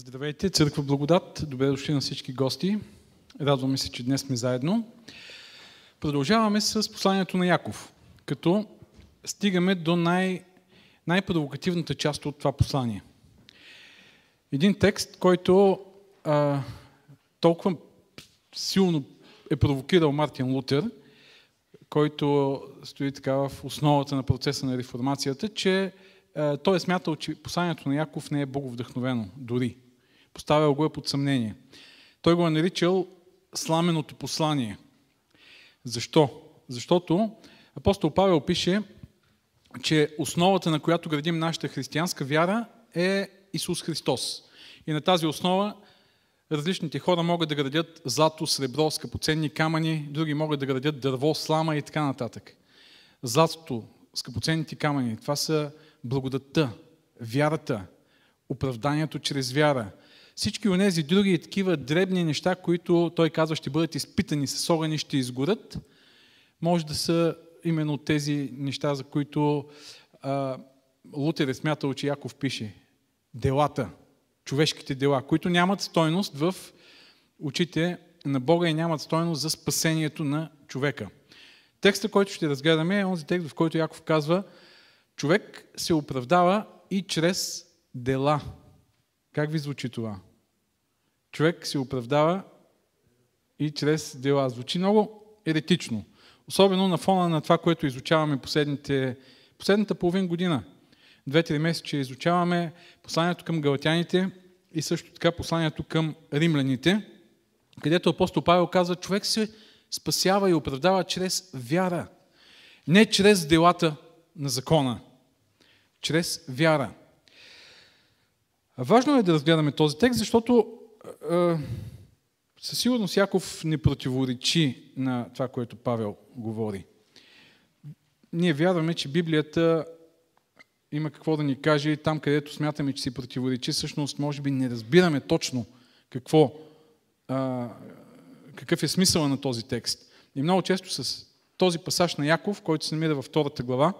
Здравейте, Църква Благодат. Добре дошли на всички гости. Радваме се, че днес сме заедно. Продължаваме с посланието на Яков, като стигаме до най- най-провокативната част от това послание. Един текст, който а, толкова силно е провокирал Мартин Лутер, който стои така в основата на процеса на реформацията, че той е смятал, че посланието на Яков не е боговдъхновено дори. Поставял го е под съмнение. Той го е наричал сламеното послание. Защо? Защото апостол Павел пише, че основата, на която градим нашата християнска вяра е Исус Христос. И на тази основа различните хора могат да градят злато, сребро, скъпоценни камъни, други могат да градят дърво, слама и така нататък. Златото, скъпоценните камъни, това са благодатта, вярата, оправданието чрез вяра. Всички от тези други такива дребни неща, които той казва ще бъдат изпитани с огън и ще изгорят, може да са именно тези неща, за които а, Лутер е смятал, че Яков пише. Делата, човешките дела, които нямат стойност в очите на Бога и нямат стойност за спасението на човека. Текста, който ще разгледаме е онзи текст, в който Яков казва човек се оправдава и чрез дела. Как ви звучи това? Човек се оправдава и чрез дела. Звучи много еретично. Особено на фона на това, което изучаваме последните, последната половин година. Две-три месеца изучаваме посланието към галатяните и също така посланието към римляните, където апостол Павел казва, човек се спасява и оправдава чрез вяра. Не чрез делата на закона. Чрез вяра. Важно е да разгледаме този текст, защото със сигурност Яков не противоречи на това, което Павел говори. Ние вярваме, че Библията има какво да ни каже и там, където смятаме, че си противоречи, всъщност може би не разбираме точно какво, а, какъв е смисъла на този текст. И много често с този пасаж на Яков, който се намира във втората глава,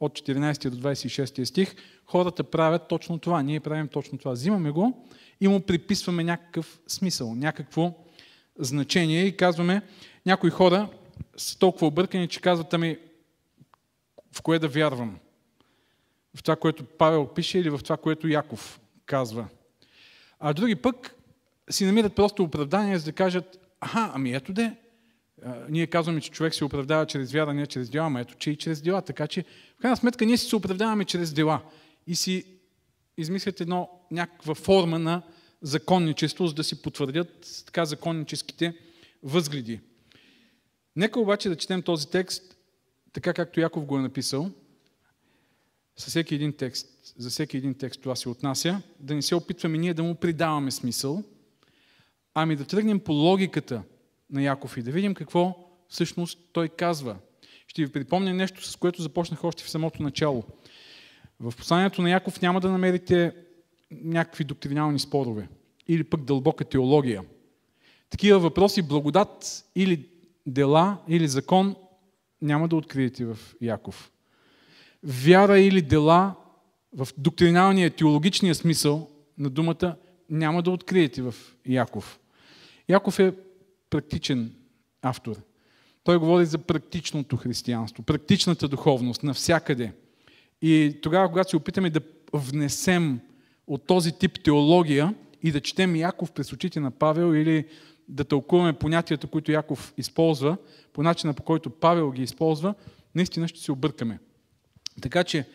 от 14 до 26 стих, хората правят точно това. Ние правим точно това. Взимаме го и му приписваме някакъв смисъл, някакво значение и казваме, някои хора са толкова объркани, че казват, ами, в кое да вярвам? В това, което Павел пише или в това, което Яков казва. А други пък си намират просто оправдание, за да кажат, аха, ами ето де, ние казваме, че човек се оправдава чрез вяра, не чрез дела, ама ето, че и чрез дела. Така че, в крайна сметка, ние си се оправдаваме чрез дела и си измислят едно, някаква форма на законничество, за да си потвърдят така законническите възгледи. Нека обаче да четем този текст така, както Яков го е написал. Със всеки един текст, за всеки един текст това се отнася, да не се опитваме ние да му придаваме смисъл, ами да тръгнем по логиката на Яков и да видим какво всъщност той казва. Ще ви припомня нещо, с което започнах още в самото начало. В посланието на Яков няма да намерите някакви доктринални спорове или пък дълбока теология. Такива въпроси, благодат или дела или закон, няма да откриете в Яков. Вяра или дела в доктриналния, теологичния смисъл на думата няма да откриете в Яков. Яков е практичен автор. Той говори за практичното християнство, практичната духовност навсякъде. И тогава, когато се опитаме да внесем от този тип теология и да четем Яков през очите на Павел или да тълкуваме понятията, които Яков използва, по начина по който Павел ги използва, наистина ще се объркаме. Така че,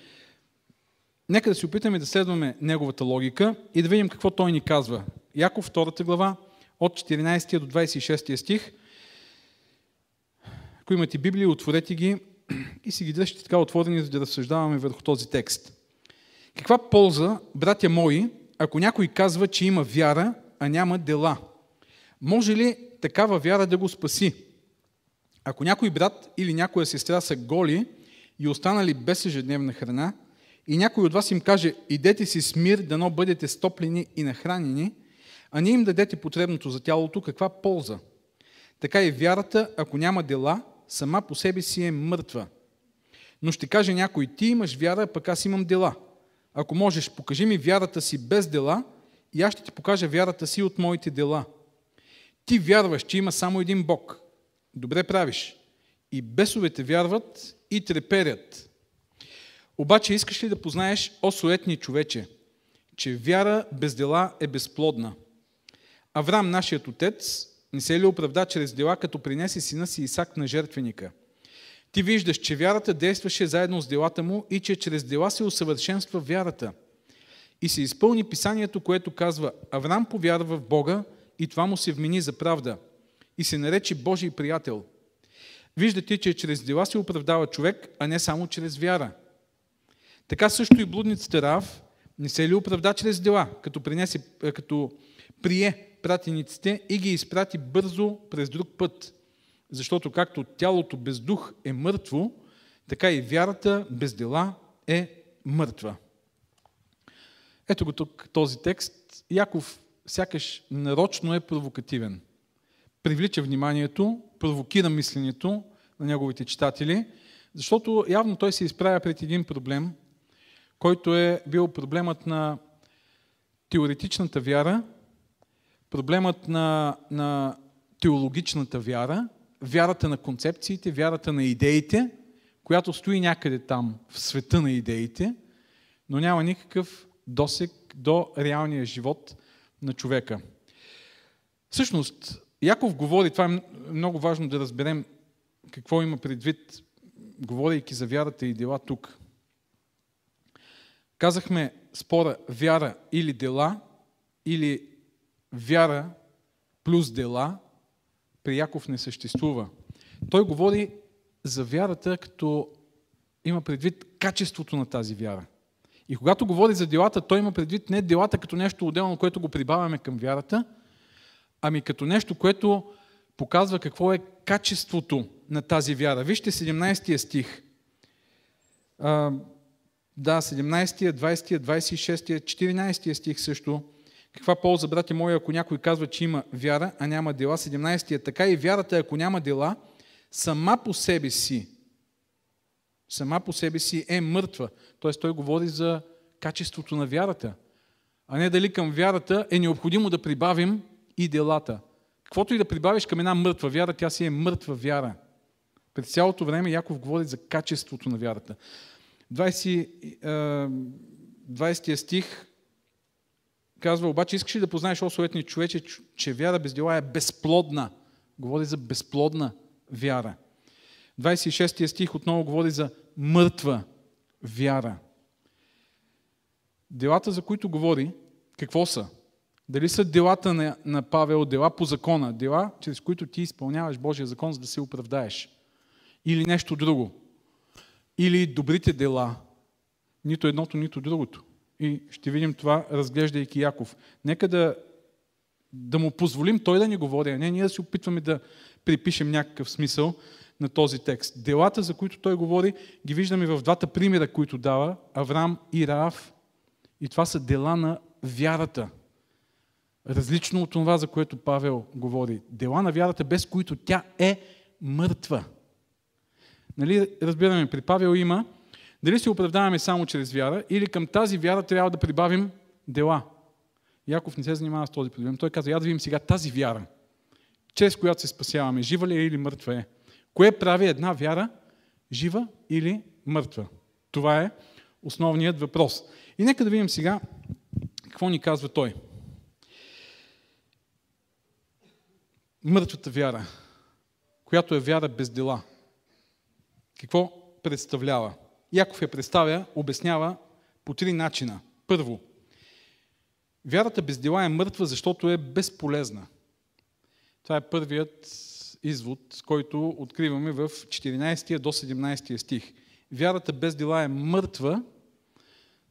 нека да се опитаме да следваме неговата логика и да видим какво той ни казва. Яков, 2 глава, от 14 до 26 стих. Ако имате Библия, отворете ги и си ги дръжте така отворени, за да разсъждаваме върху този текст. Каква полза, братя мои, ако някой казва, че има вяра, а няма дела? Може ли такава вяра да го спаси? Ако някой брат или някоя сестра са голи и останали без ежедневна храна, и някой от вас им каже, идете си с мир, дано бъдете стоплени и нахранени, а не им дадете потребното за тялото, каква полза? Така и вярата, ако няма дела, сама по себе си е мъртва. Но ще каже някой, ти имаш вяра, пък аз имам дела. Ако можеш, покажи ми вярата си без дела и аз ще ти покажа вярата си от моите дела. Ти вярваш, че има само един Бог. Добре правиш. И бесовете вярват и треперят. Обаче искаш ли да познаеш, о суетни човече, че вяра без дела е безплодна? Авраам, нашият отец, не се ли оправда чрез дела, като принесе сина си Исак на жертвеника? Ти виждаш, че вярата действаше заедно с делата му и че чрез дела се усъвършенства вярата. И се изпълни писанието, което казва Авраам повярва в Бога и това му се вмени за правда. И се нарече Божий приятел. Виждате, че чрез дела се оправдава човек, а не само чрез вяра. Така също и блудницата Рав не се ли оправда чрез дела, като, принесе, като прие пратениците и ги изпрати бързо през друг път. Защото както тялото без дух е мъртво, така и вярата без дела е мъртва. Ето го тук този текст. Яков сякаш нарочно е провокативен. Привлича вниманието, провокира мисленето на неговите читатели, защото явно той се изправя пред един проблем, който е бил проблемът на теоретичната вяра, проблемът на, на теологичната вяра, вярата на концепциите, вярата на идеите, която стои някъде там в света на идеите, но няма никакъв досек до реалния живот на човека. Всъщност, Яков говори, това е много важно да разберем какво има предвид, говорейки за вярата и дела тук. Казахме спора вяра или дела, или вяра плюс дела, при Яков не съществува. Той говори за вярата, като има предвид качеството на тази вяра. И когато говори за делата, той има предвид не делата като нещо отделно, което го прибавяме към вярата, ами като нещо, което показва какво е качеството на тази вяра. Вижте 17 стих. А, да, 17, 20, 26, 14 стих също. Каква полза, брати мои, ако някой казва, че има вяра, а няма дела? 17 така и вярата, ако няма дела, сама по себе си, сама по себе си е мъртва. Тоест той говори за качеството на вярата, а не дали към вярата е необходимо да прибавим и делата. Каквото и да прибавиш към една мъртва вяра, тя си е мъртва вяра. През цялото време Яков говори за качеството на вярата. 20, 20 стих казва, обаче искаш ли да познаеш, о суетни човече, че вяра без дела е безплодна. Говори за безплодна вяра. 26 стих отново говори за мъртва вяра. Делата, за които говори, какво са? Дали са делата на, на Павел, дела по закона, дела, чрез които ти изпълняваш Божия закон, за да се оправдаеш? Или нещо друго? Или добрите дела? Нито едното, нито другото. И ще видим това, разглеждайки Яков. Нека да, да му позволим той да ни говори, а не ние да се опитваме да припишем някакъв смисъл на този текст. Делата, за които той говори, ги виждаме в двата примера, които дава Авраам и Раав. И това са дела на вярата. Различно от това, за което Павел говори. Дела на вярата, без които тя е мъртва. Нали, разбираме, при Павел има дали се оправдаваме само чрез вяра или към тази вяра трябва да прибавим дела. Яков не се занимава с този проблем. Той каза, я да видим сега тази вяра, чрез която се спасяваме, жива ли е или мъртва е. Кое прави една вяра жива или мъртва? Това е основният въпрос. И нека да видим сега какво ни казва той. Мъртвата вяра, която е вяра без дела. Какво представлява? Яков я представя, обяснява по три начина. Първо, вярата без дела е мъртва, защото е безполезна. Това е първият извод, който откриваме в 14 до 17 стих. Вярата без дела е мъртва,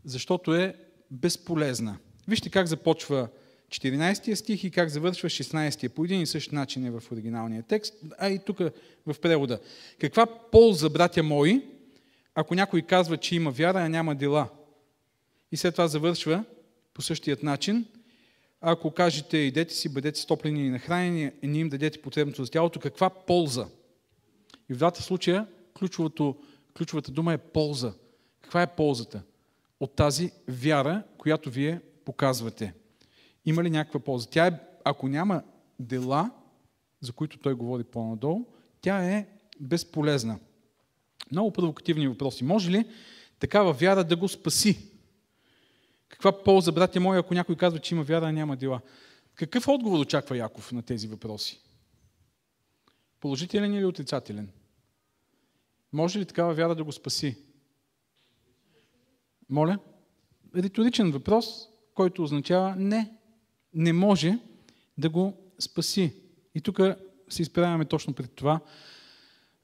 защото е безполезна. Вижте как започва 14 стих и как завършва 16 По един и същ начин е в оригиналния текст, а и тук в превода. Каква полза, братя мои, ако някой казва, че има вяра, а няма дела? И след това завършва по същият начин. Ако кажете, идете си, бъдете стоплени и нахранени, и не им дадете потребното за тялото, каква полза? И в двата случая ключовата дума е полза. Каква е ползата от тази вяра, която вие показвате? има ли някаква полза? Тя е, ако няма дела, за които той говори по-надолу, тя е безполезна. Много провокативни въпроси. Може ли такава вяра да го спаси? Каква полза, братя мои, ако някой казва, че има вяра, а няма дела? Какъв отговор очаква Яков на тези въпроси? Положителен или отрицателен? Може ли такава вяра да го спаси? Моля? Риторичен въпрос, който означава не. Не може да го спаси. И тук се изправяме точно пред това,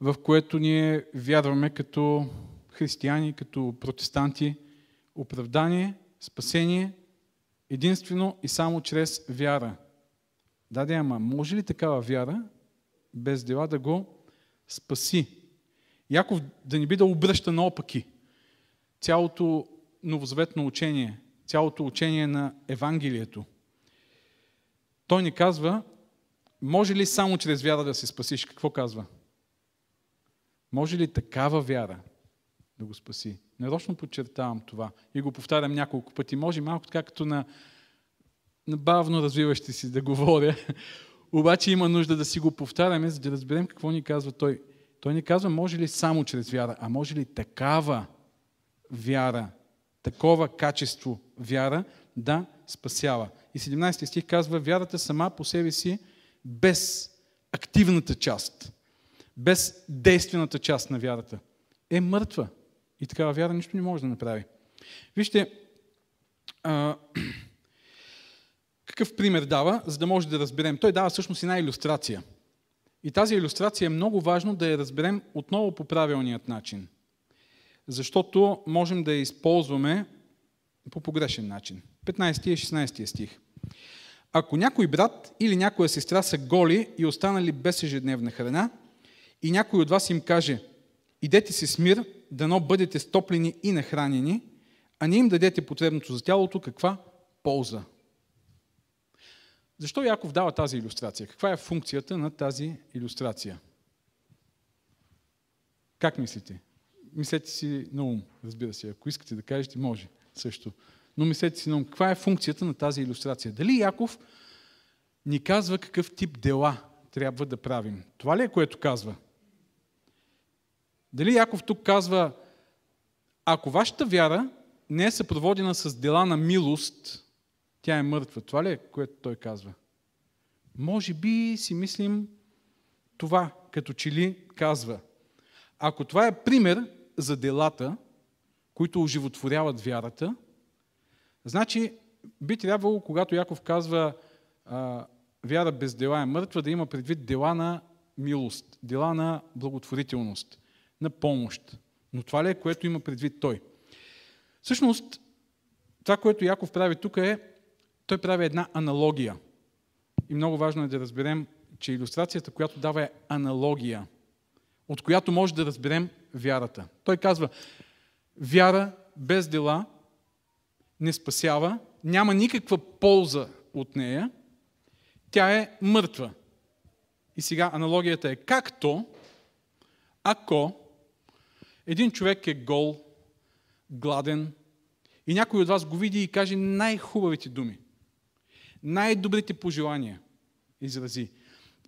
в което ние вярваме като християни, като протестанти, оправдание, спасение, единствено и само чрез вяра. Да, да, ама може ли такава вяра без дела да го спаси? Яков да не би да обръща наопаки цялото новозаветно учение, цялото учение на Евангелието. Той ни казва, може ли само чрез вяра да се спасиш? Какво казва? Може ли такава вяра да го спаси? Нарочно подчертавам това и го повтарям няколко пъти. Може малко така като на, на бавно развиващи си да говоря, обаче има нужда да си го повтаряме, за да разберем какво ни казва той. Той ни казва, може ли само чрез вяра, а може ли такава вяра, такова качество вяра да спасява. И 17 стих казва, вярата сама по себе си без активната част, без действената част на вярата е мъртва. И такава вяра нищо не може да направи. Вижте, а, какъв пример дава, за да може да разберем. Той дава всъщност една иллюстрация. И тази иллюстрация е много важно да я разберем отново по правилният начин. Защото можем да я използваме по погрешен начин. 15 и 16 стих. Ако някой брат или някоя сестра са голи и останали без ежедневна храна, и някой от вас им каже, идете си с мир, дано бъдете стоплени и нахранени, а не им дадете потребното за тялото, каква полза? Защо Яков дава тази иллюстрация? Каква е функцията на тази иллюстрация? Как мислите? Мислете си на ум, разбира се. Ако искате да кажете, може също. Но мислете си на ум. Каква е функцията на тази иллюстрация? Дали Яков ни казва какъв тип дела трябва да правим? Това ли е което казва? Дали Яков тук казва, ако вашата вяра не е съпроводена с дела на милост, тя е мъртва. Това ли е, което той казва? Може би си мислим това, като че ли казва. Ако това е пример за делата, които оживотворяват вярата, значи би трябвало, когато Яков казва а, вяра без дела е мъртва, да има предвид дела на милост, дела на благотворителност, на помощ. Но това ли е, което има предвид той? Всъщност, това, което Яков прави тук е, той прави една аналогия. И много важно е да разберем, че иллюстрацията, която дава е аналогия, от която може да разберем вярата. Той казва, вяра без дела не спасява, няма никаква полза от нея, тя е мъртва. И сега аналогията е както, ако един човек е гол, гладен и някой от вас го види и каже най-хубавите думи, най-добрите пожелания изрази.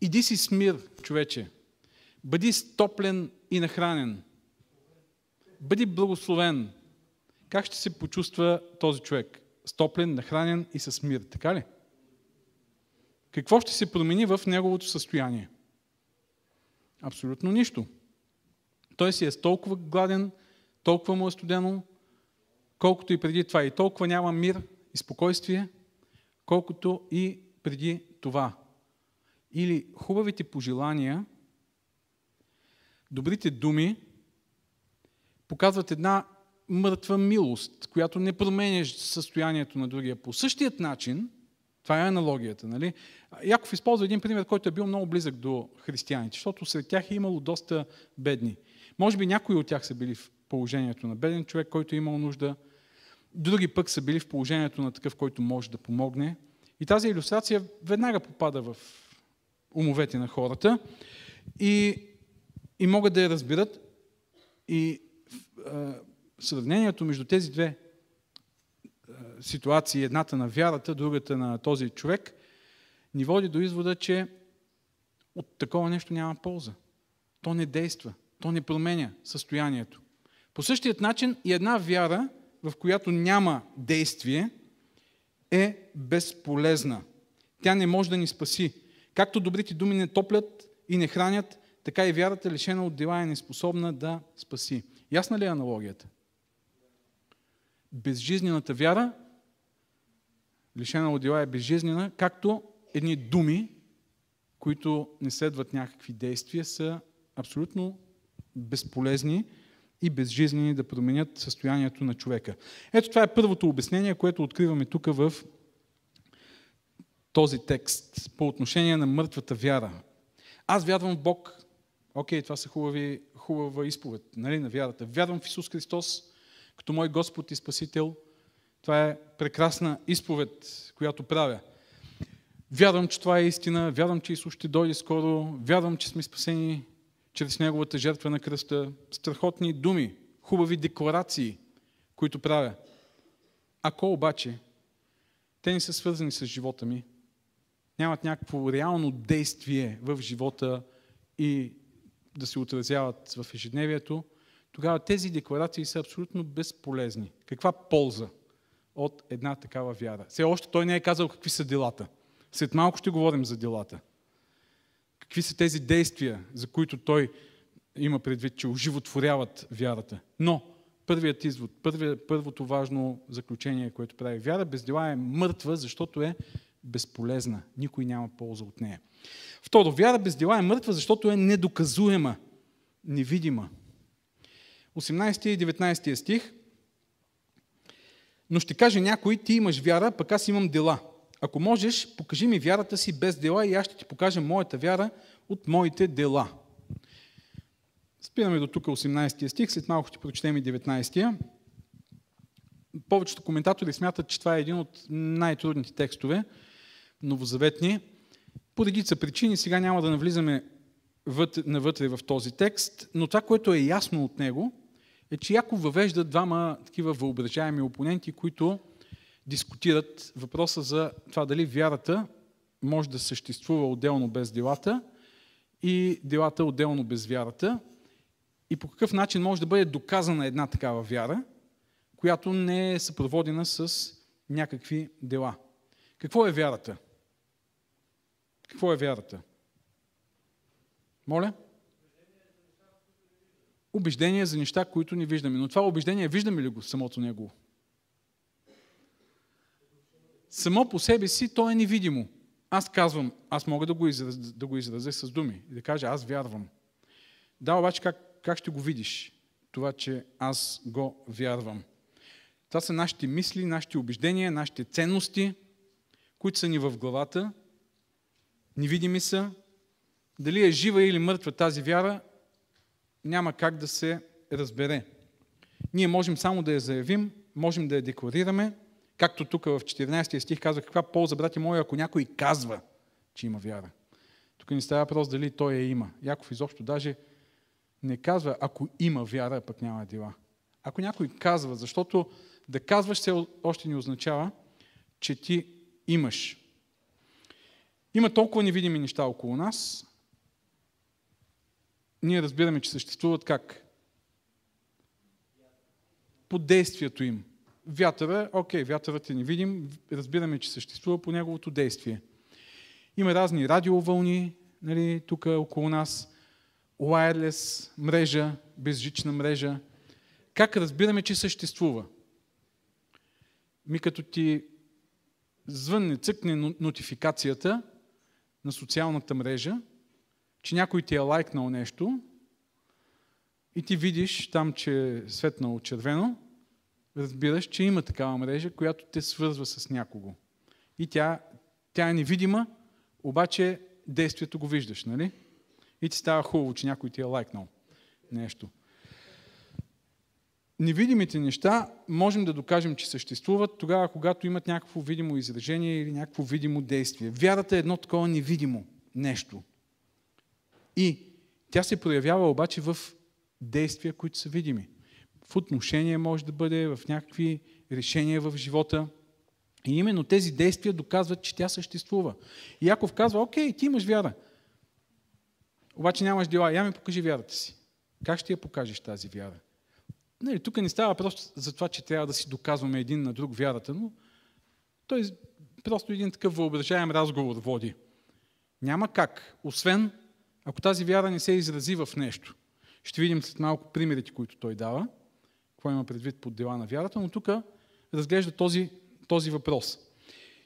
Иди си с мир, човече. Бъди стоплен и нахранен. Бъди благословен. Как ще се почувства този човек? Стоплен, нахранен и с мир. Така ли? Какво ще се промени в неговото състояние? Абсолютно нищо. Той си е толкова гладен, толкова му е студено, колкото и преди това. И толкова няма мир и спокойствие, колкото и преди това. Или хубавите пожелания, добрите думи показват една мъртва милост, която не променяш състоянието на другия. По същият начин, това е аналогията. Нали? Яков използва един пример, който е бил много близък до християните, защото сред тях е имало доста бедни. Може би някои от тях са били в положението на беден човек, който е имал нужда, други пък са били в положението на такъв, който може да помогне. И тази иллюстрация веднага попада в умовете на хората и, и могат да я разберат. И а, сравнението между тези две ситуации, едната на вярата, другата на този човек, ни води до извода, че от такова нещо няма полза. То не действа, то не променя състоянието. По същият начин и една вяра, в която няма действие, е безполезна. Тя не може да ни спаси. Както добрите думи не топлят и не хранят, така и вярата, лишена от дела, е неспособна да спаси. Ясна ли е аналогията? Безжизнената вяра, лишена от дела, е безжизнена, както едни думи, които не следват някакви действия, са абсолютно безполезни и безжизнени да променят състоянието на човека. Ето това е първото обяснение, което откриваме тук в този текст по отношение на мъртвата вяра. Аз вярвам в Бог. Окей, това са хубави, хубава изповед нали, на вярата. Вярвам в Исус Христос като мой Господ и Спасител. Това е прекрасна изповед, която правя. Вярвам, че това е истина, вярвам, че Исус ще дойде скоро, вярвам, че сме спасени чрез Неговата жертва на кръста. Страхотни думи, хубави декларации, които правя. Ако обаче те не са свързани с живота ми, нямат някакво реално действие в живота и да се отразяват в ежедневието, тогава тези декларации са абсолютно безполезни. Каква полза от една такава вяра? Все още той не е казал какви са делата. След малко ще говорим за делата. Какви са тези действия, за които той има предвид, че оживотворяват вярата. Но първият извод, първият, първото важно заключение, което прави вяра без дела е мъртва, защото е безполезна. Никой няма полза от нея. Второ, вяра без дела е мъртва, защото е недоказуема, невидима. 18 и 19 стих. Но ще каже някой, ти имаш вяра, пък аз имам дела. Ако можеш, покажи ми вярата си без дела и аз ще ти покажа моята вяра от моите дела. Спираме до тук 18 стих, след малко ще прочетем и 19 Повечето коментатори смятат, че това е един от най-трудните текстове, новозаветни. По редица причини, сега няма да навлизаме вътре, навътре в този текст, но това, което е ясно от него, е, че Яков въвежда двама такива въображаеми опоненти, които дискутират въпроса за това дали вярата може да съществува отделно без делата и делата отделно без вярата и по какъв начин може да бъде доказана една такава вяра, която не е съпроводена с някакви дела. Какво е вярата? Какво е вярата? Моля? Убеждение за неща, които не виждаме. Но това убеждение, виждаме ли го самото него? Само по себе си то е невидимо. Аз казвам, аз мога да го изразя, да го изразя с думи и да кажа, аз вярвам. Да, обаче как, как ще го видиш? Това, че аз го вярвам. Това са нашите мисли, нашите убеждения, нашите ценности, които са ни в главата, невидими са. Дали е жива или мъртва тази вяра, няма как да се разбере. Ние можем само да я заявим, можем да я декларираме, както тук в 14 стих казва, каква полза, брати мои, ако някой казва, че има вяра. Тук не става въпрос дали той я има. Яков изобщо даже не казва, ако има вяра, пък няма дела. Ако някой казва, защото да казваш се още не означава, че ти имаш. Има толкова невидими неща около нас. Ние разбираме, че съществуват как? По действието им. Вятъра, окей, вятърът е невидим, разбираме, че съществува по неговото действие. Има разни радиовълни, нали, тук около нас, wireless мрежа, безжична мрежа. Как разбираме, че съществува? Ми като ти звънне, цъкне нотификацията на социалната мрежа, че някой ти е лайкнал нещо и ти видиш там, че е светнало червено, разбираш, че има такава мрежа, която те свързва с някого. И тя, тя е невидима, обаче действието го виждаш, нали? И ти става хубаво, че някой ти е лайкнал нещо. Невидимите неща можем да докажем, че съществуват тогава, когато имат някакво видимо изражение или някакво видимо действие. Вярата е едно такова невидимо нещо. И тя се проявява обаче в действия, които са видими. В отношение може да бъде, в някакви решения в живота. И именно тези действия доказват, че тя съществува. И Яков казва, окей, ти имаш вяра. Обаче нямаш дела. Я ми покажи вярата си. Как ще я покажеш тази вяра? Нали, тук не става просто за това, че трябва да си доказваме един на друг вярата, но той просто един такъв въображаем разговор води. Няма как, освен ако тази вяра не се изрази в нещо. Ще видим след малко примерите, които той дава, какво има предвид под дела на вярата, но тук разглежда този, този въпрос.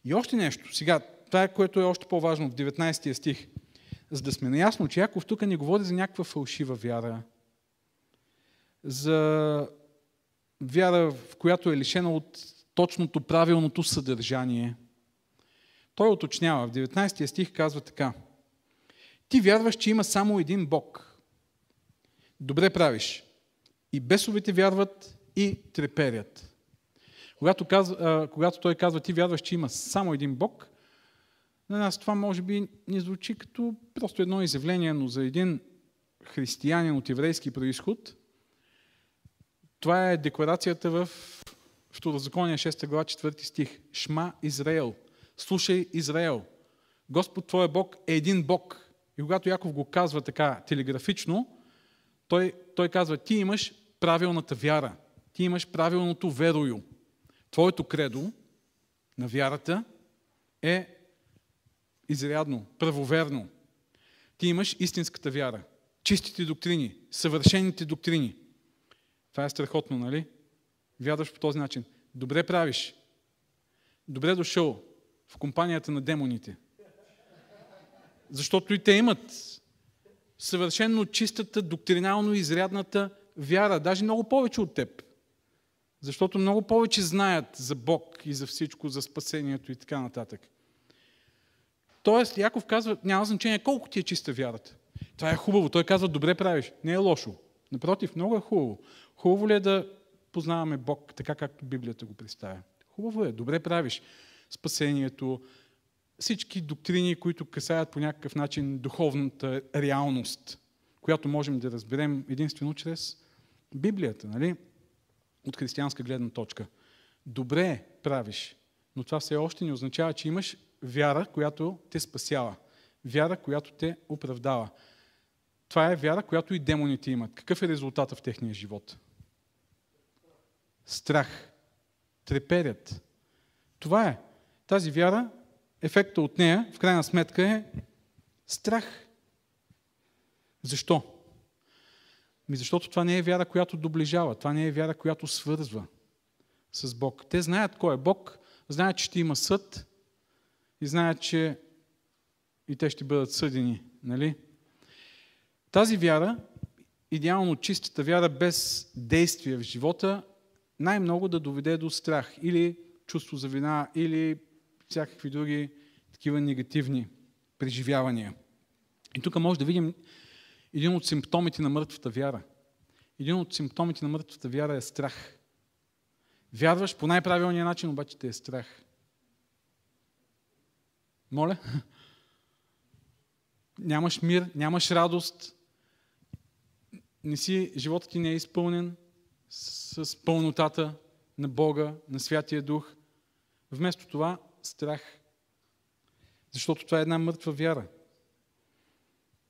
И още нещо. Сега, това е което е още по-важно в 19 стих. За да сме наясно, че Яков тук не говори за някаква фалшива вяра, за вяра, в която е лишена от точното, правилното съдържание. Той уточнява. В 19 стих казва така. Ти вярваш, че има само един Бог. Добре правиш. И бесовете вярват и треперят. Когато, казва, когато той казва, ти вярваш, че има само един Бог, на нас това може би не звучи като просто едно изявление, но за един християнин от еврейски происход, това е декларацията в Второзакония 6 глава 4 стих. Шма Израел. Слушай Израел. Господ твой Бог е един Бог. И когато Яков го казва така телеграфично, той, той казва, ти имаш правилната вяра. Ти имаш правилното верою. Твоето кредо на вярата е изрядно, правоверно. Ти имаш истинската вяра, чистите доктрини, съвършените доктрини. Това е страхотно, нали? Вярваш по този начин. Добре правиш. Добре дошъл в компанията на демоните. Защото и те имат съвършенно чистата, доктринално изрядната вяра, даже много повече от теб. Защото много повече знаят за Бог и за всичко, за спасението и така нататък. Тоест, Яков казва, няма значение колко ти е чиста вярата. Това е хубаво. Той казва, добре правиш. Не е лошо. Напротив, много е хубаво. Хубаво ли е да познаваме Бог така, както Библията го представя? Хубаво е. Добре правиш. Спасението, всички доктрини, които касаят по някакъв начин духовната реалност, която можем да разберем единствено чрез Библията, нали? от християнска гледна точка. Добре правиш, но това все още не означава, че имаш вяра, която те спасява. Вяра, която те оправдава. Това е вяра, която и демоните имат. Какъв е резултата в техния живот? Страх. Треперят. Това е. Тази вяра, ефекта от нея, в крайна сметка е страх. Защо? Ми защото това не е вяра, която доближава. Това не е вяра, която свързва с Бог. Те знаят кой е Бог, знаят, че ще има съд, и знаят, че и те ще бъдат съдени. Нали? Тази вяра, идеално чистата вяра без действие в живота, най-много да доведе до страх или чувство за вина, или всякакви други такива негативни преживявания. И тук може да видим един от симптомите на мъртвата вяра. Един от симптомите на мъртвата вяра е страх. Вярваш по най-правилния начин, обаче те е страх. Моля? Нямаш мир, нямаш радост, не си, животът ти не е изпълнен с, с пълнотата на Бога, на Святия Дух. Вместо това страх. Защото това е една мъртва вяра.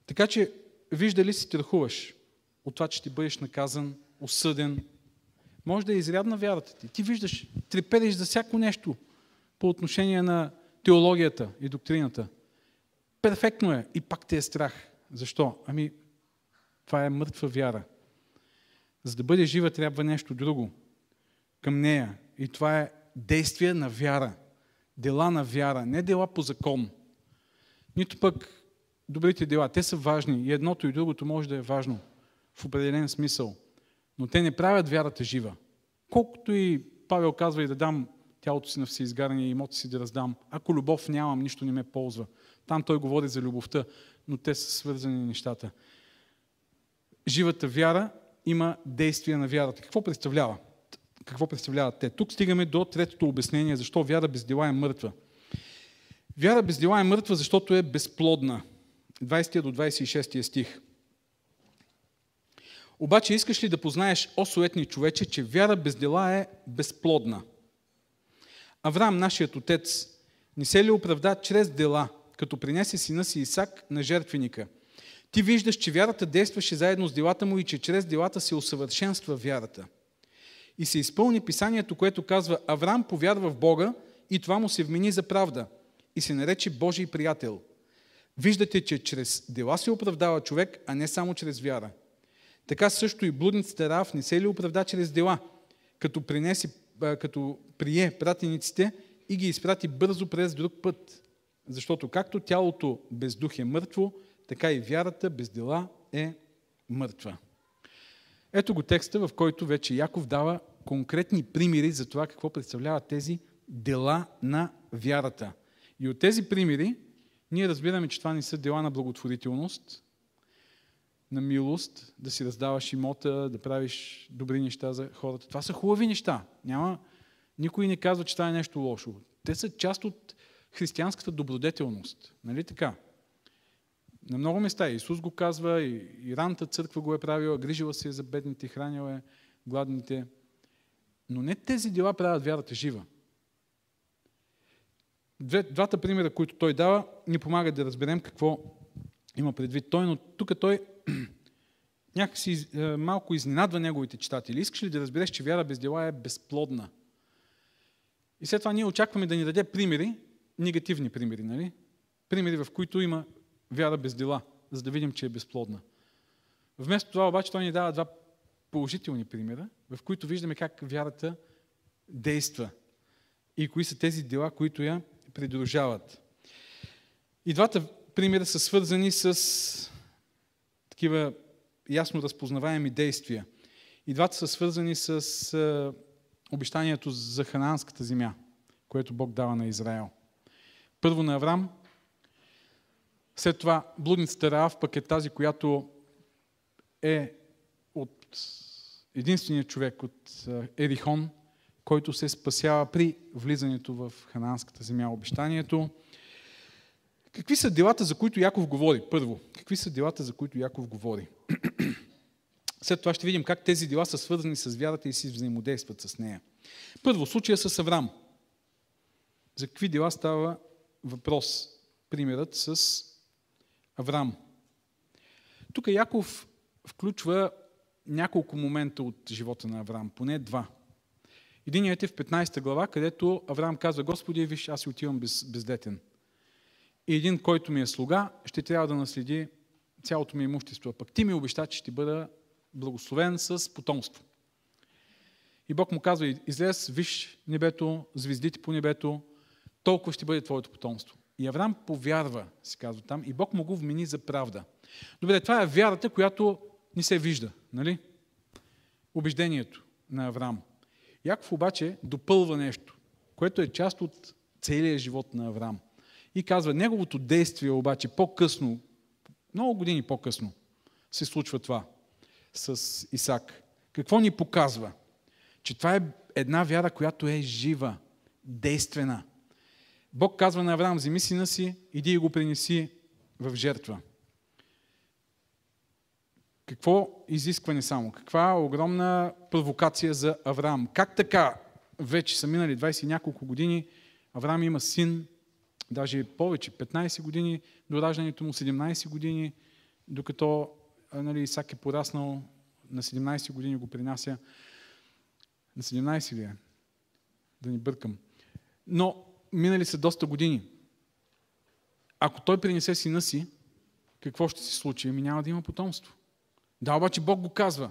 Така че, вижда ли си страхуваш от това, че ще бъдеш наказан, осъден. Може да е изрядна вярата ти. Ти виждаш, трепериш за всяко нещо по отношение на теологията и доктрината. Перфектно е и пак те е страх. Защо? Ами, това е мъртва вяра. За да бъде жива трябва нещо друго към нея. И това е действие на вяра. Дела на вяра, не дела по закон. Нито пък добрите дела. Те са важни и едното и другото може да е важно в определен смисъл. Но те не правят вярата жива. Колкото и Павел казва и да дам тялото си на всеизгаряне и имоти си да раздам. Ако любов нямам, нищо не ме ползва. Там той говори за любовта, но те са свързани нещата. Живата вяра има действие на вярата. Какво представлява? Какво представляват те? Тук стигаме до третото обяснение, защо вяра без дела е мъртва. Вяра без дела е мъртва, защото е безплодна. 20 до 26 стих. Обаче искаш ли да познаеш, о суетни човече, че вяра без дела е безплодна? Авраам, нашият отец, не се ли оправда чрез дела, като принесе сина си Исак на жертвеника? Ти виждаш, че вярата действаше заедно с делата му и че чрез делата се усъвършенства вярата. И се изпълни писанието, което казва Авраам повярва в Бога и това му се вмени за правда и се нарече Божий приятел. Виждате, че чрез дела се оправдава човек, а не само чрез вяра. Така също и блудницата Рав не се ли оправда чрез дела, като, принеси, като прие пратениците и ги изпрати бързо през друг път. Защото както тялото без дух е мъртво, така и вярата без дела е мъртва. Ето го текста, в който вече Яков дава конкретни примери за това какво представляват тези дела на вярата. И от тези примери ние разбираме, че това не са дела на благотворителност, на милост, да си раздаваш имота, да правиш добри неща за хората. Това са хубави неща. Няма, никой не казва, че това е нещо лошо. Те са част от християнската добродетелност. Нали така? На много места Исус го казва, и, и ранта църква го е правила, грижила се за бедните, хранила е гладните. Но не тези дела правят вярата жива. Двата примера, които той дава, ни помагат да разберем какво има предвид той, но тук той някакси е, малко изненадва неговите читатели. Искаш ли да разбереш, че вяра без дела е безплодна? И след това ние очакваме да ни даде примери, негативни примери, нали? Примери, в които има вяра без дела, за да видим, че е безплодна. Вместо това обаче той ни дава два положителни примера, в които виждаме как вярата действа и кои са тези дела, които я придружават. И двата примера са свързани с такива ясно разпознаваеми действия. И двата са свързани с обещанието за хананската земя, което Бог дава на Израел. Първо на Авраам, след това блудницата Раав пък е тази, която е от единствения човек от Ерихон, който се спасява при влизането в хананската земя, обещанието. Какви са делата, за които Яков говори? Първо, какви са делата, за които Яков говори? След това ще видим как тези дела са свързани с вярата и си взаимодействат с нея. Първо, случая с Аврам. За какви дела става въпрос? Примерът с Аврам. Тук Яков включва няколко момента от живота на Авраам, поне два. Единият е в 15 глава, където Авраам казва, Господи, виж, аз си отивам без, бездетен. И един, който ми е слуга, ще трябва да наследи цялото ми имущество. Пък ти ми обеща, че ще бъда благословен с потомство. И Бог му казва, излез, виж небето, звездите по небето, толкова ще бъде твоето потомство. И Авраам повярва, се казва там, и Бог му го вмени за правда. Добре, това е вярата, която не се вижда, нали? Убеждението на Авраам. Яков обаче допълва нещо, което е част от целия живот на Авраам. И казва, неговото действие обаче по-късно, много години по-късно, се случва това с Исак. Какво ни показва? Че това е една вяра, която е жива, действена. Бог казва на Авраам, вземи сина си, иди и го принеси в жертва. Какво изискване само? Каква огромна провокация за Авраам? Как така? Вече са минали 20 и няколко години. Авраам има син, даже повече, 15 години до раждането му, 17 години, докато нали, Исак е пораснал на 17 години го принася. На 17 ли е? Да ни бъркам. Но минали са доста години. Ако той принесе сина си, какво ще се случи? Ами няма да има потомство. Да, обаче Бог го казва.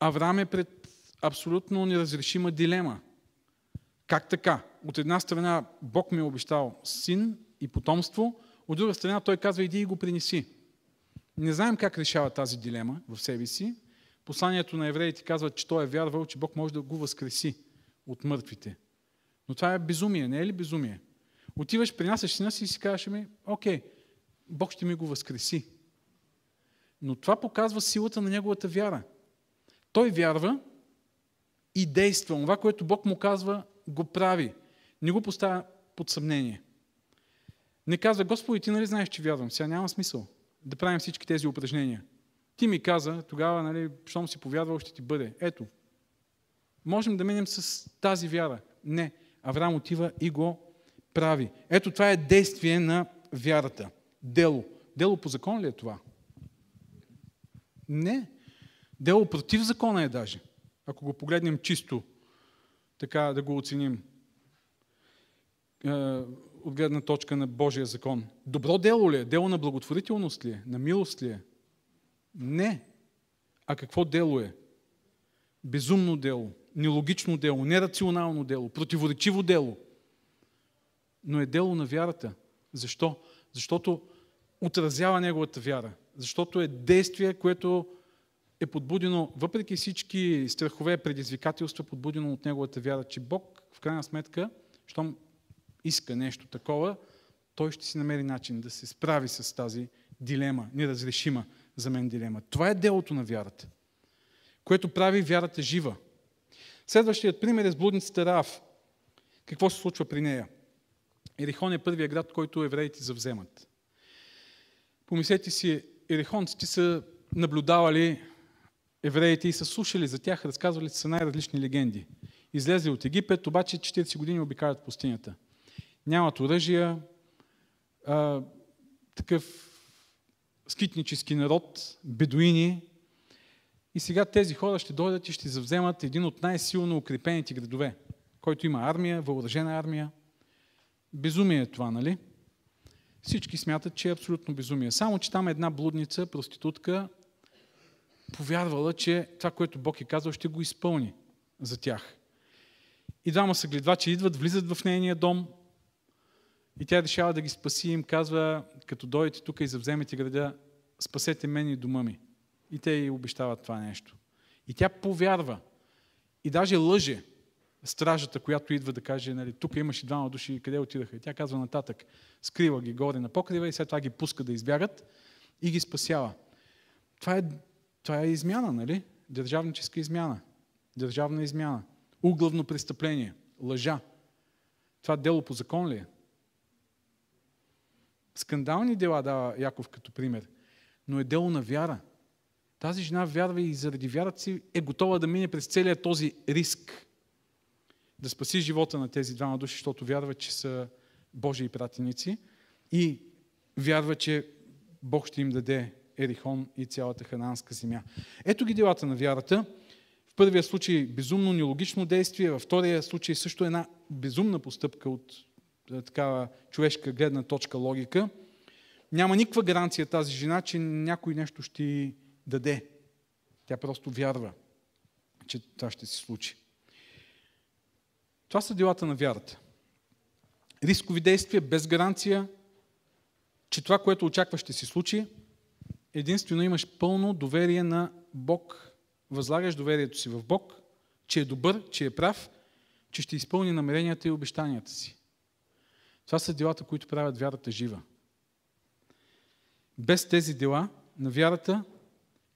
Авраам е пред абсолютно неразрешима дилема. Как така? От една страна Бог ми е обещал син и потомство, от друга страна той казва иди и го принеси. Не знаем как решава тази дилема в себе си. Посланието на евреите казва, че той е вярвал, че Бог може да го възкреси от мъртвите. Но това е безумие, не е ли безумие? Отиваш, принасяш сина си и си кажеш ми, окей, Бог ще ми го възкреси. Но това показва силата на неговата вяра. Той вярва и действа. Това, което Бог му казва, го прави. Не го поставя под съмнение. Не казва, Господи, ти нали знаеш, че вярвам? Сега няма смисъл да правим всички тези упражнения. Ти ми каза, тогава, нали, щом си повярвал, ще ти бъде. Ето, можем да минем с тази вяра. Не. Авраам отива и го прави. Ето това е действие на вярата. Дело. Дело по закон ли е това? Не. Дело против закона е даже. Ако го погледнем чисто, така да го оценим е, от гледна точка на Божия закон. Добро дело ли е? Дело на благотворителност ли е? На милост ли е? Не. А какво дело е? Безумно дело, нелогично дело, нерационално дело, противоречиво дело. Но е дело на вярата. Защо? Защото отразява неговата вяра. Защото е действие, което е подбудено, въпреки всички страхове, предизвикателства, подбудено от неговата вяра, че Бог, в крайна сметка, щом иска нещо такова, той ще си намери начин да се справи с тази дилема, неразрешима за мен дилема. Това е делото на вярата, което прави вярата жива. Следващият пример е с блудницата Раав. Какво се случва при нея? Ерихон е първият град, който евреите завземат. Помислете си, ерихонците са наблюдавали евреите и са слушали за тях, разказвали са най-различни легенди. Излезли от Египет, обаче 40 години обикалят пустинята. Нямат оръжия, а, такъв скитнически народ, бедуини. И сега тези хора ще дойдат и ще завземат един от най-силно укрепените градове, който има армия, въоръжена армия. Безумие е това, нали? Всички смятат, че е абсолютно безумие. Само, че там една блудница, проститутка, повярвала, че това, което Бог е казал, ще го изпълни за тях. И двама съгледвачи идват, влизат в нейния дом и тя решава да ги спаси и им казва, като дойдете тук и завземете града, спасете мен и дома ми. И те й обещават това нещо. И тя повярва. И даже лъже стражата, която идва да каже, нали, тук имаше двама души, къде отидаха. И тя казва нататък, скрива ги горе на покрива и след това ги пуска да избягат и ги спасява. Това е, това е измяна, нали? Държавническа измяна. Държавна измяна. Углавно престъпление. Лъжа. Това дело по закон ли е? Скандални дела дава Яков като пример, но е дело на вяра. Тази жена вярва и заради вярата си е готова да мине през целият този риск да спаси живота на тези двама души, защото вярва, че са Божии пратеници и вярва, че Бог ще им даде Ерихон и цялата хананска земя. Ето ги делата на вярата. В първия случай безумно нелогично действие, във втория случай също една безумна постъпка от е, такава човешка гледна точка логика. Няма никаква гаранция тази жена, че някой нещо ще даде. Тя просто вярва, че това ще се случи. Това са делата на вярата. Рискови действия без гаранция, че това, което очакваш, ще се случи. Единствено имаш пълно доверие на Бог. Възлагаш доверието си в Бог, че е добър, че е прав, че ще изпълни намеренията и обещанията си. Това са делата, които правят вярата жива. Без тези дела на вярата,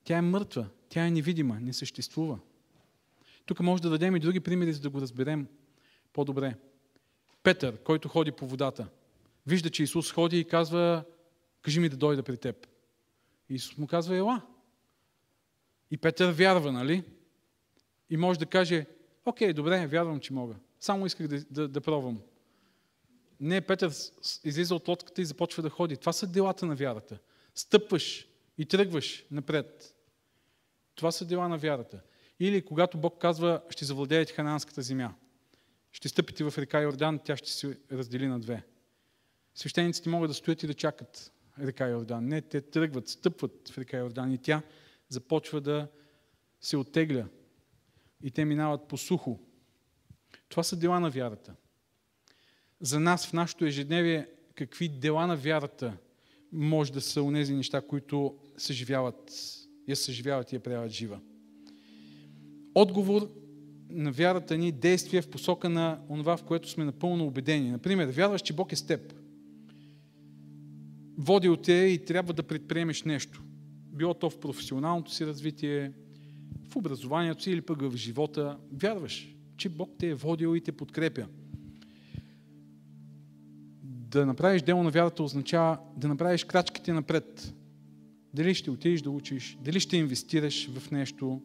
тя е мъртва, тя е невидима, не съществува. Тук може да дадем и други примери, за да го разберем по-добре. Петър, който ходи по водата, вижда, че Исус ходи и казва, кажи ми да дойда при теб. И Исус му казва, ела. И Петър вярва, нали? И може да каже, окей, добре, вярвам, че мога. Само исках да, да, да пробвам. Не, Петър излиза от лодката и започва да ходи. Това са делата на вярата. Стъпваш и тръгваш напред. Това са дела на вярата. Или когато Бог казва, ще завладеете хананската земя. Ще стъпите в река Йордан, тя ще се раздели на две. Свещениците могат да стоят и да чакат река Йордан. Не, те тръгват, стъпват в река Йордан и тя започва да се оттегля. И те минават по сухо. Това са дела на вярата за нас в нашето ежедневие какви дела на вярата може да са унези неща, които съживяват, я съживяват и я правят жива. Отговор на вярата ни действие в посока на това, в което сме напълно убедени. Например, вярваш, че Бог е с теб. Водил те и трябва да предприемеш нещо. Било то в професионалното си развитие, в образованието си или пък в живота. Вярваш, че Бог те е водил и те подкрепя да направиш дело на вярата означава да направиш крачките напред. Дали ще отидеш да учиш, дали ще инвестираш в нещо,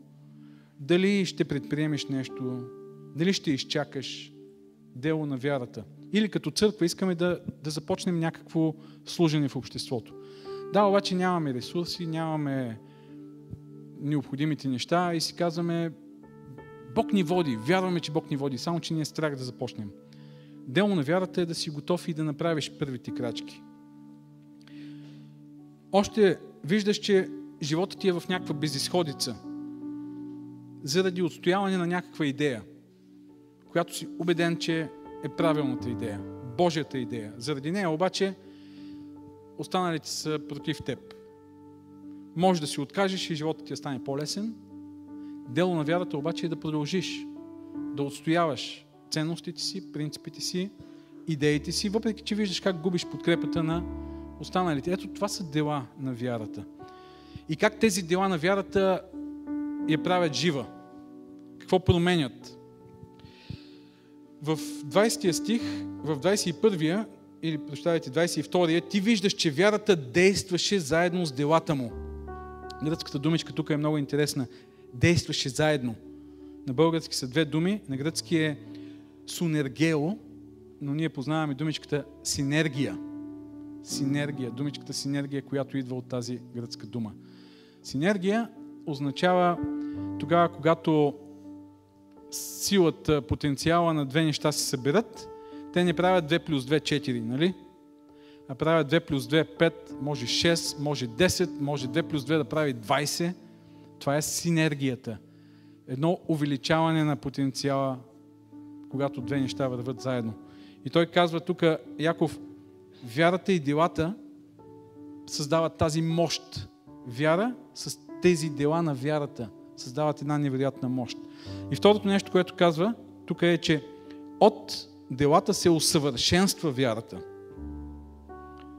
дали ще предприемеш нещо, дали ще изчакаш. дело на вярата. Или като църква искаме да, да започнем някакво служене в обществото. Да, обаче нямаме ресурси, нямаме необходимите неща и си казваме, Бог ни води, вярваме, че Бог ни води, само че ни е страх да започнем. Дело на вярата е да си готов и да направиш първите крачки. Още виждаш, че животът ти е в някаква безисходица, заради отстояване на някаква идея, която си убеден, че е правилната идея, Божията идея. Заради нея обаче останалите са против теб. Може да си откажеш и животът ти стане по-лесен. Дело на вярата обаче е да продължиш, да отстояваш ценностите си, принципите си, идеите си, въпреки че виждаш как губиш подкрепата на останалите. Ето това са дела на вярата. И как тези дела на вярата я правят жива. Какво променят? В 20 стих, в 21 или прощавайте, 22 ти виждаш, че вярата действаше заедно с делата му. Гръцката думичка тук е много интересна. Действаше заедно. На български са две думи. На гръцки е сунергео, но ние познаваме думичката синергия. Синергия. Думичката синергия, която идва от тази гръцка дума. Синергия означава тогава, когато силата, потенциала на две неща се съберат, те не правят 2 плюс 2 4, нали? А правят 2 плюс 2 5, може 6, може 10, може 2 плюс 2 да прави 20. Това е синергията. Едно увеличаване на потенциала, когато две неща върват заедно. И той казва тук, Яков, вярата и делата създават тази мощ. Вяра с тези дела на вярата създават една невероятна мощ. И второто нещо, което казва тук е, че от делата се усъвършенства вярата.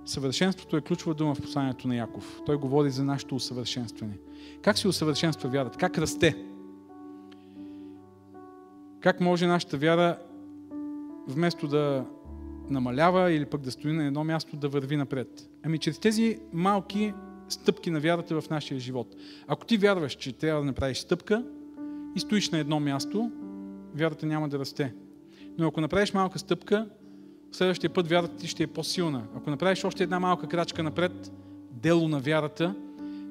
Съвършенството е ключова дума в посланието на Яков. Той говори за нашето усъвършенстване. Как се усъвършенства вярата? Как расте? Как може нашата вяра вместо да намалява или пък да стои на едно място, да върви напред? Ами чрез тези малки стъпки на вярата в нашия живот. Ако ти вярваш, че трябва да направиш стъпка и стоиш на едно място, вярата няма да расте. Но ако направиш малка стъпка, следващия път вярата ти ще е по-силна. Ако направиш още една малка крачка напред, дело на вярата,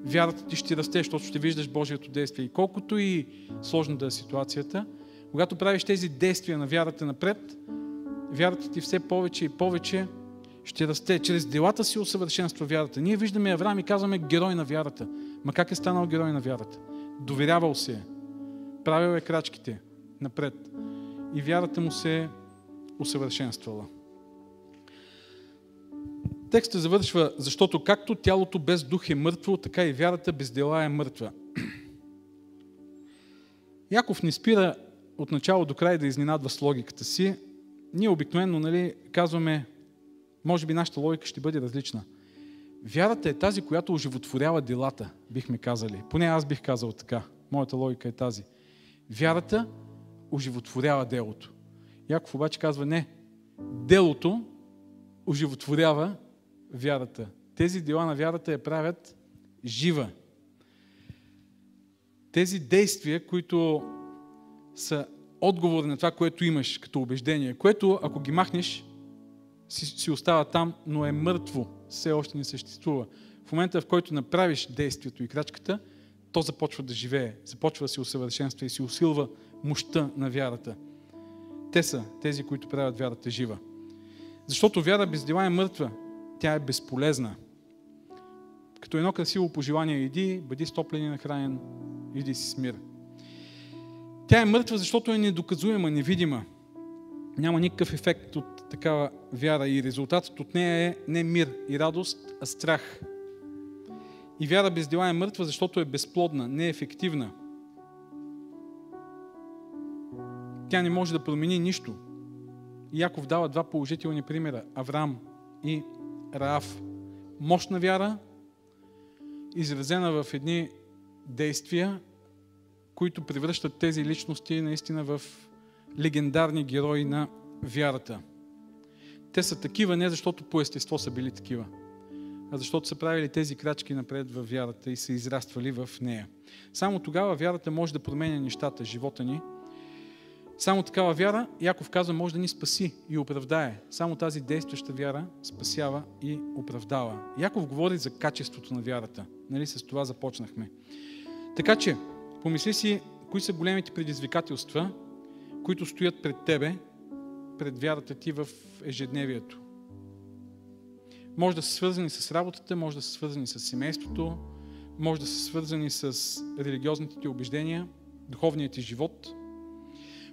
вярата ти ще расте, защото ще виждаш Божието действие. И колкото и сложна да е ситуацията, когато правиш тези действия на вярата напред, вярата ти все повече и повече ще расте. Чрез делата си усъвършенства вярата. Ние виждаме Авраам и казваме герой на вярата. Ма как е станал герой на вярата? Доверявал се. Правил е крачките напред. И вярата му се е усъвършенствала. Текстът завършва, защото както тялото без дух е мъртво, така и вярата без дела е мъртва. Яков не спира от начало до край да изненадва с логиката си. Ние обикновено нали, казваме, може би нашата логика ще бъде различна. Вярата е тази, която оживотворява делата, бихме казали. Поне аз бих казал така. Моята логика е тази. Вярата оживотворява делото. Яков обаче казва не. Делото оживотворява вярата. Тези дела на вярата я правят жива. Тези действия, които са отговор на това, което имаш като убеждение, което ако ги махнеш, си, си остава там, но е мъртво, все още не съществува. В момента, в който направиш действието и крачката, то започва да живее, започва да се усъвършенства и се усилва мощта на вярата. Те са тези, които правят вярата жива. Защото вяра без дела е мъртва. Тя е безполезна. Като едно красиво пожелание, иди, бъди стоплен и нахранен, иди си с мир. Тя е мъртва, защото е недоказуема, невидима. Няма никакъв ефект от такава вяра и резултатът от нея е не мир и радост, а страх. И вяра без дела е мъртва, защото е безплодна, неефективна. Тя не може да промени нищо. И Яков дава два положителни примера. Авраам и Раав. Мощна вяра, изразена в едни действия, които превръщат тези личности наистина в легендарни герои на вярата. Те са такива не защото по естество са били такива, а защото са правили тези крачки напред в вярата и са израствали в нея. Само тогава вярата може да променя нещата, живота ни. Само такава вяра, Яков казва, може да ни спаси и оправдае. Само тази действаща вяра спасява и оправдава. Яков говори за качеството на вярата. Нали, с това започнахме. Така че, помисли си, кои са големите предизвикателства, които стоят пред тебе, пред вярата ти в ежедневието. Може да са свързани с работата, може да са свързани с семейството, може да са свързани с религиозните ти убеждения, духовният ти живот.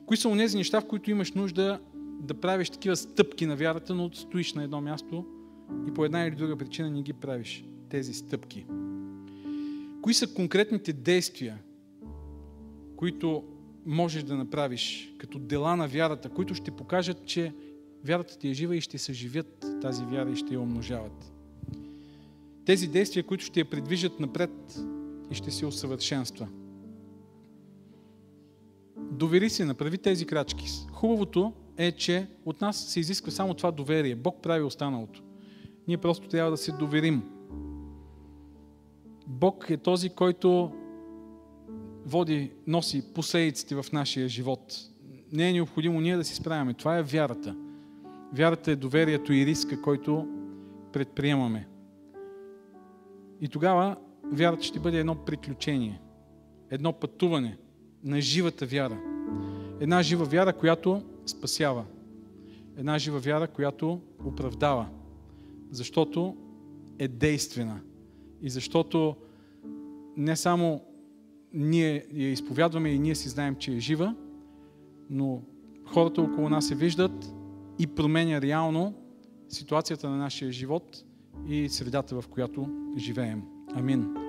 Кои са онези неща, в които имаш нужда да правиш такива стъпки на вярата, но стоиш на едно място и по една или друга причина не ги правиш тези стъпки. Кои са конкретните действия, които можеш да направиш като дела на вярата, които ще покажат, че вярата ти е жива и ще съживят тази вяра и ще я умножават. Тези действия, които ще я придвижат напред и ще се усъвършенства. Довери се, направи тези крачки. Хубавото е, че от нас се изисква само това доверие. Бог прави останалото. Ние просто трябва да се доверим. Бог е този, който води, носи последиците в нашия живот. Не е необходимо ние да си справяме. Това е вярата. Вярата е доверието и риска, който предприемаме. И тогава вярата ще бъде едно приключение, едно пътуване на живата вяра. Една жива вяра, която спасява. Една жива вяра, която оправдава. Защото е действена. И защото не само ние я изповядваме и ние си знаем, че е жива, но хората около нас се виждат и променя реално ситуацията на нашия живот и средата, в която живеем. Амин.